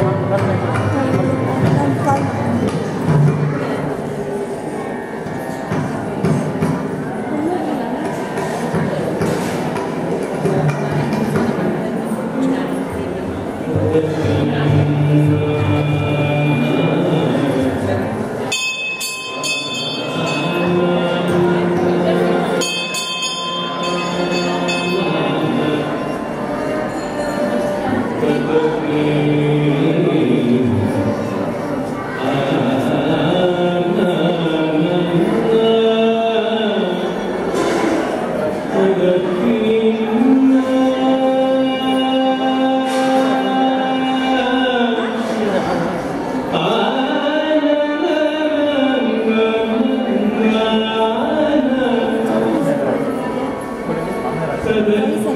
Gracias. ಸಾಕು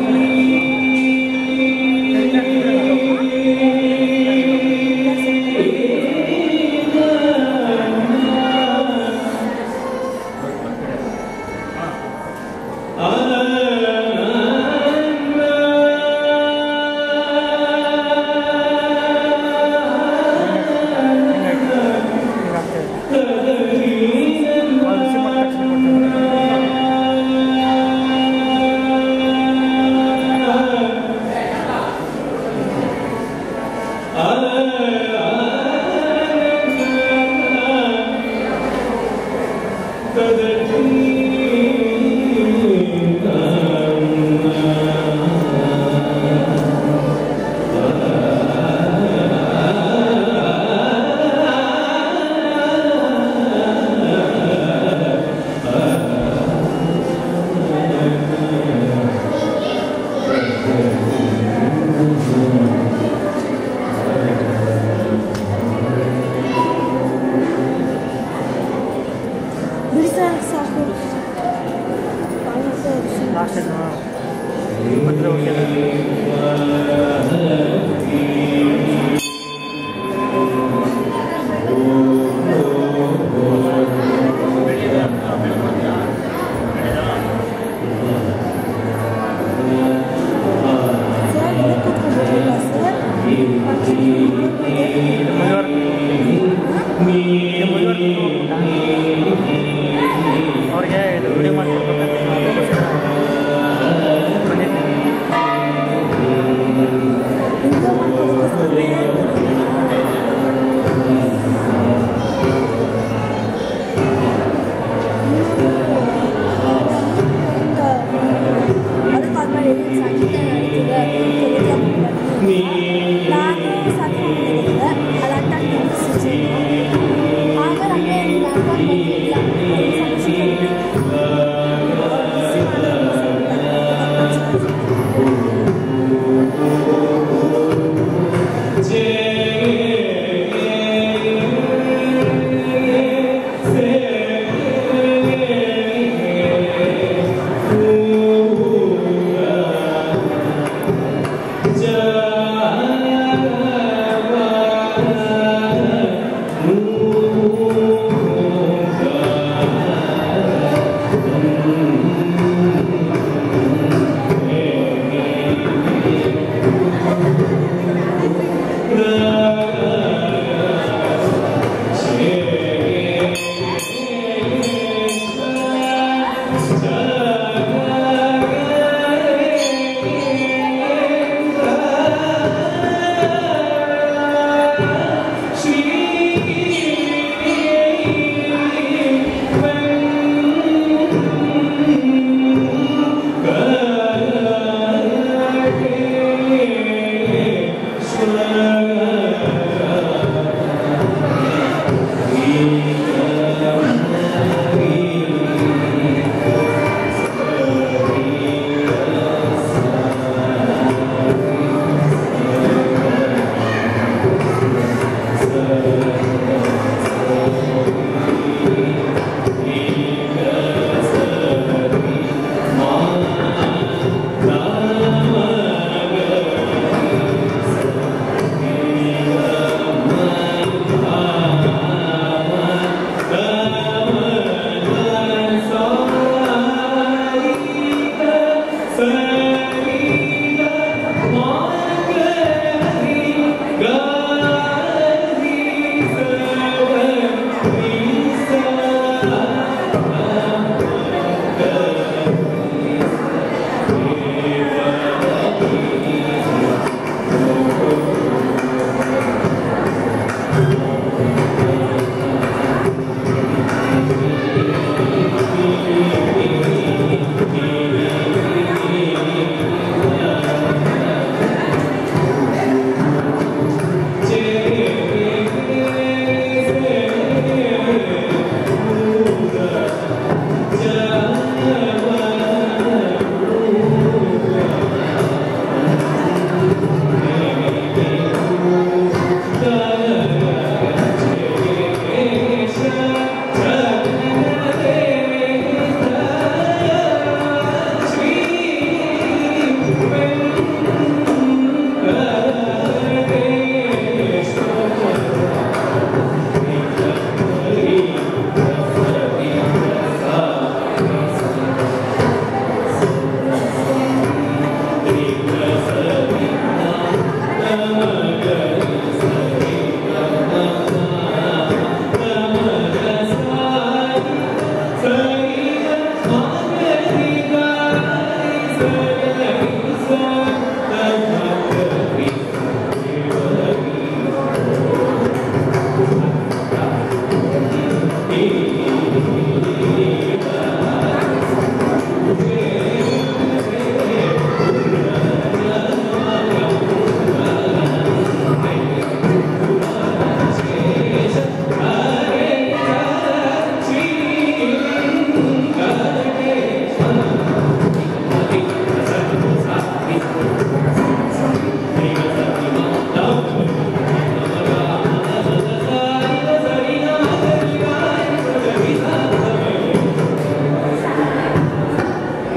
Amen. Last